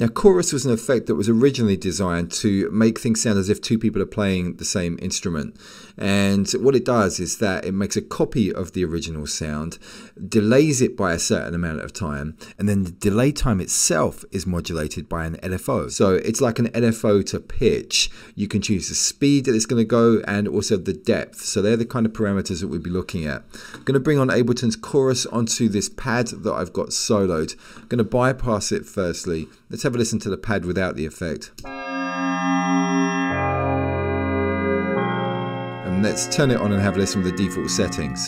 Now, chorus was an effect that was originally designed to make things sound as if two people are playing the same instrument. And what it does is that it makes a copy of the original sound, delays it by a certain amount of time, and then the delay time itself is modulated by an LFO. So it's like an LFO to pitch. You can choose the speed that it's going to go and also the depth. So they're the kind of parameters that we'll be looking at. I'm going to bring on Ableton's chorus onto this pad that I've got soloed. I'm going to bypass it firstly. Let's have a listen to the pad without the effect. And let's turn it on and have a listen with the default settings.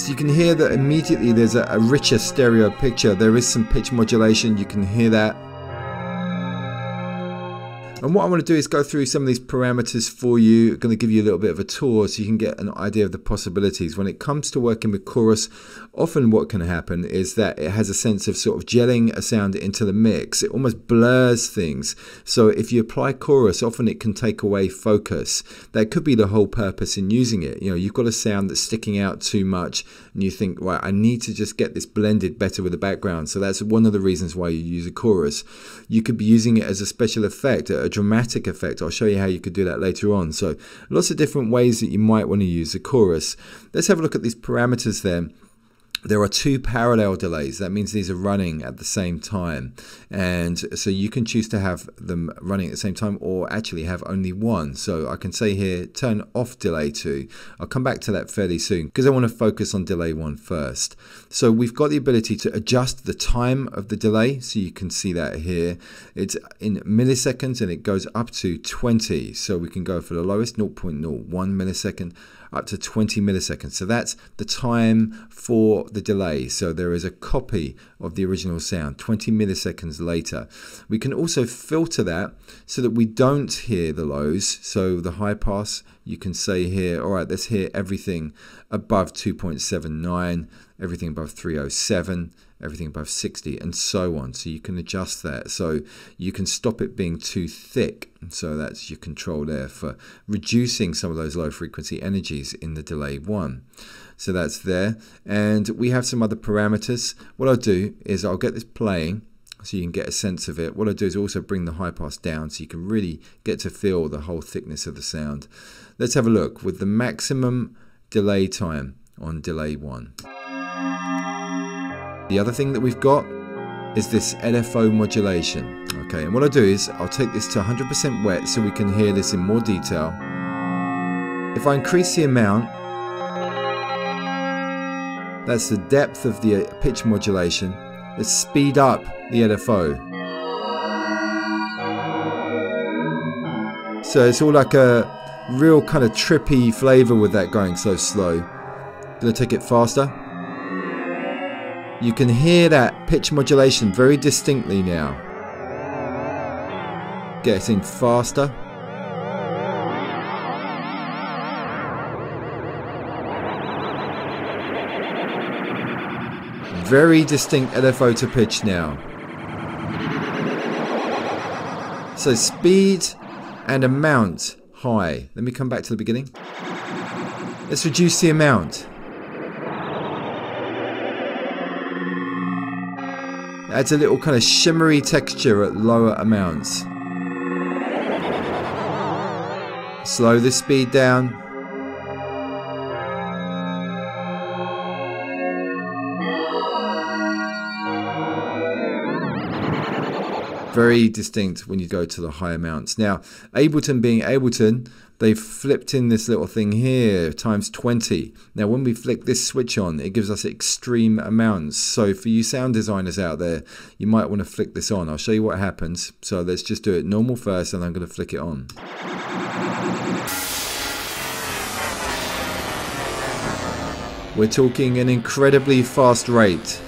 So you can hear that immediately there's a, a richer stereo picture. There is some pitch modulation, you can hear that. And what I want to do is go through some of these parameters for you. I'm going to give you a little bit of a tour so you can get an idea of the possibilities. When it comes to working with chorus, often what can happen is that it has a sense of sort of gelling a sound into the mix. It almost blurs things. So if you apply chorus, often it can take away focus. That could be the whole purpose in using it. You know, you've got a sound that's sticking out too much and you think, right, I need to just get this blended better with the background. So that's one of the reasons why you use a chorus. You could be using it as a special effect, a dramatic effect. I'll show you how you could do that later on. So lots of different ways that you might want to use a chorus. Let's have a look at these parameters then there are two parallel delays. That means these are running at the same time. And so you can choose to have them running at the same time or actually have only one. So I can say here, turn off delay two. I'll come back to that fairly soon because I want to focus on delay one first. So we've got the ability to adjust the time of the delay. So you can see that here. It's in milliseconds and it goes up to 20. So we can go for the lowest 0.01 millisecond up to 20 milliseconds. So that's the time for the delay. So there is a copy of the original sound 20 milliseconds later. We can also filter that so that we don't hear the lows. So the high pass, you can say here, all right, let's hear everything above 2.79, everything above 307 everything above 60 and so on. So you can adjust that. So you can stop it being too thick so that's your control there for reducing some of those low frequency energies in the delay one. So that's there. And we have some other parameters. What I'll do is I'll get this playing so you can get a sense of it. What I'll do is also bring the high pass down so you can really get to feel the whole thickness of the sound. Let's have a look with the maximum delay time on delay one the other thing that we've got is this LFO modulation. Okay, and what I'll do is I'll take this to 100% wet so we can hear this in more detail. If I increase the amount, that's the depth of the uh, pitch modulation. Let's speed up the LFO. So it's all like a real kind of trippy flavor with that going so slow. Gonna take it faster. You can hear that pitch modulation very distinctly now. Getting faster. Very distinct LFO to pitch now. So speed and amount high. Let me come back to the beginning. Let's reduce the amount. Adds a little kind of shimmery texture at lower amounts. Slow the speed down. Very distinct when you go to the high amounts. Now, Ableton being Ableton, they've flipped in this little thing here times 20. Now when we flick this switch on, it gives us extreme amounts. So for you sound designers out there, you might want to flick this on. I'll show you what happens. So let's just do it normal first and I'm going to flick it on. We're talking an incredibly fast rate.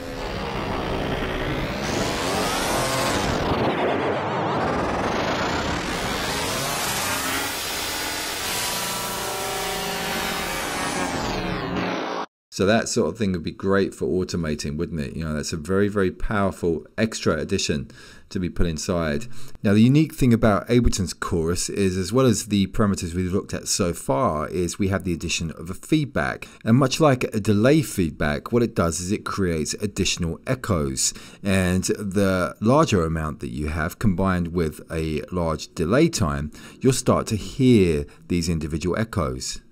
So that sort of thing would be great for automating, wouldn't it? You know, that's a very, very powerful extra addition to be put inside. Now, the unique thing about Ableton's chorus is, as well as the parameters we've looked at so far, is we have the addition of a feedback. And much like a delay feedback, what it does is it creates additional echoes. And the larger amount that you have combined with a large delay time, you'll start to hear these individual echoes.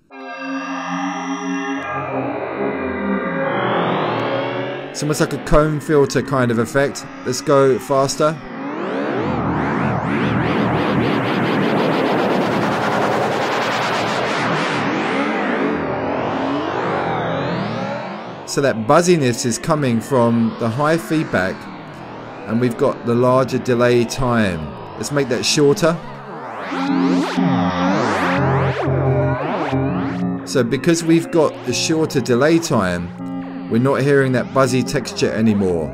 It's almost like a comb filter kind of effect. Let's go faster. So that buzziness is coming from the high feedback and we've got the larger delay time. Let's make that shorter. So because we've got the shorter delay time, we're not hearing that buzzy texture anymore.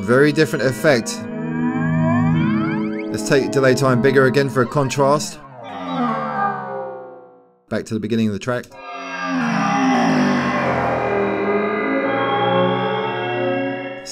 Very different effect. Let's take delay time bigger again for a contrast. Back to the beginning of the track.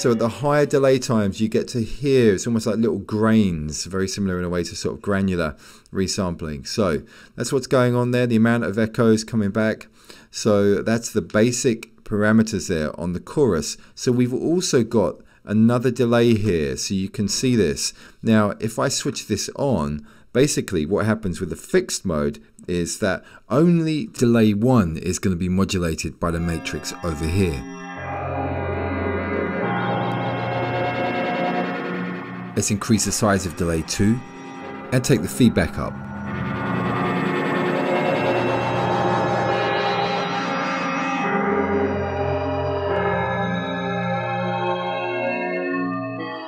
So at the higher delay times, you get to hear it's almost like little grains, very similar in a way to sort of granular resampling. So that's what's going on there. The amount of echoes coming back. So that's the basic parameters there on the chorus. So we've also got another delay here, so you can see this. Now, if I switch this on, basically what happens with the fixed mode is that only delay 1 is going to be modulated by the matrix over here. Let's increase the size of delay 2 and take the feedback up.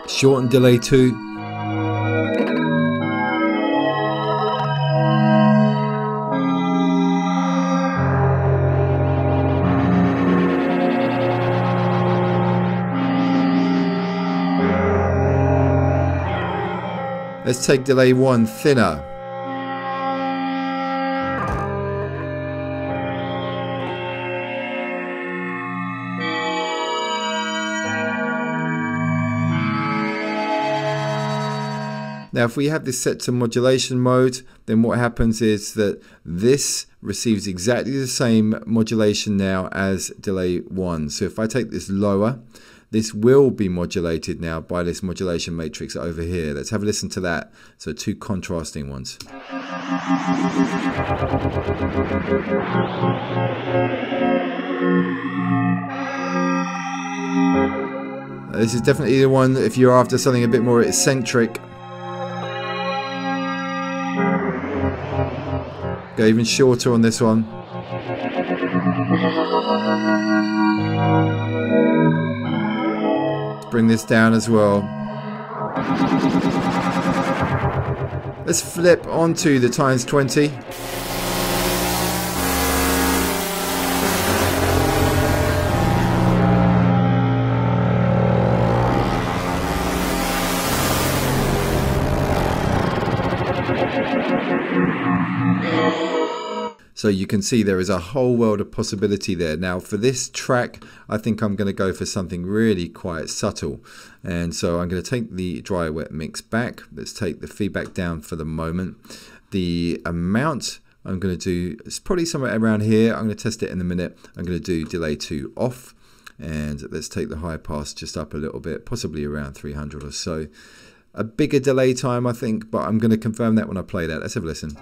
Shorten delay 2 Let's take delay one thinner. Now, if we have this set to modulation mode, then what happens is that this receives exactly the same modulation now as delay 1. So if I take this lower, this will be modulated now by this modulation matrix over here. Let's have a listen to that. So two contrasting ones. This is definitely the one if you're after something a bit more eccentric. Go even shorter on this one bring this down as well. Let's flip onto the times 20. So you can see there is a whole world of possibility there. Now for this track, I think I'm going to go for something really quite subtle. And so I'm going to take the dry wet mix back. Let's take the feedback down for the moment. The amount I'm going to do is probably somewhere around here. I'm going to test it in a minute. I'm going to do delay 2 off. And let's take the high pass just up a little bit, possibly around 300 or so. A bigger delay time, I think, but I'm going to confirm that when I play that. Let's have a listen.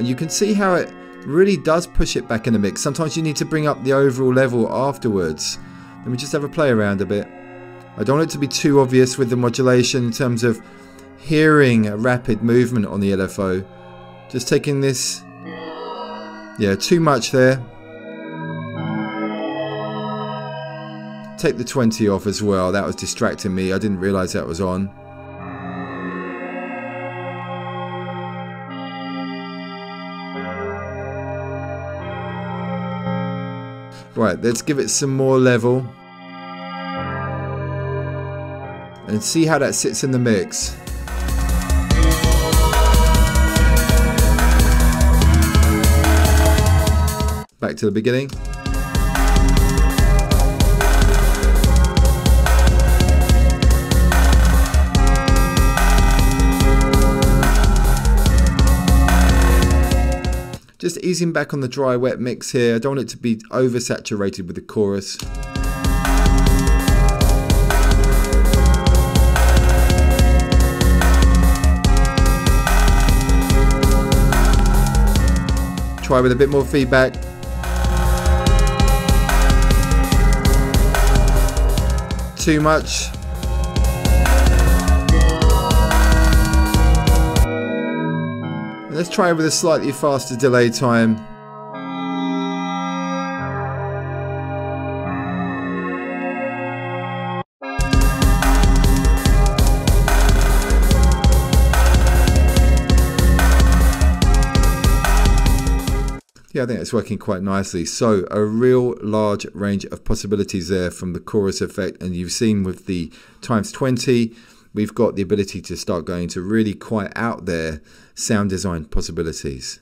And you can see how it really does push it back in the mix. Sometimes you need to bring up the overall level afterwards. Let me just have a play around a bit. I don't want it to be too obvious with the modulation in terms of hearing a rapid movement on the LFO. Just taking this, yeah, too much there. Take the 20 off as well, that was distracting me, I didn't realise that was on. Right, let's give it some more level. And see how that sits in the mix. Back to the beginning. Just easing back on the dry wet mix here. I don't want it to be oversaturated with the chorus. Try with a bit more feedback. Too much. Let's try with a slightly faster delay time. Yeah, I think it's working quite nicely. So a real large range of possibilities there from the chorus effect. And you've seen with the times 20, we've got the ability to start going to really quite out there sound design possibilities.